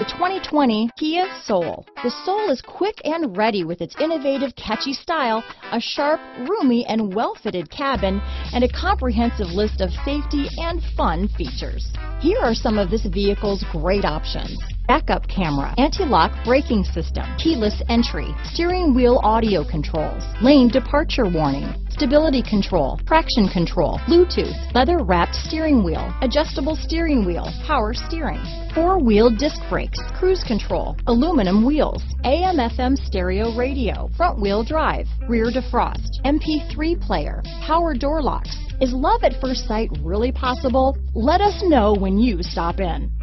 The 2020 Kia Soul. The Soul is quick and ready with its innovative, catchy style, a sharp, roomy, and well-fitted cabin, and a comprehensive list of safety and fun features. Here are some of this vehicle's great options. Backup camera, anti-lock braking system, keyless entry, steering wheel audio controls, lane departure warning, stability control, traction control, Bluetooth, leather wrapped steering wheel, adjustable steering wheel, power steering, four wheel disc brakes, cruise control, aluminum wheels, AM FM stereo radio, front wheel drive, rear defrost, MP3 player, power door locks. Is love at first sight really possible? Let us know when you stop in.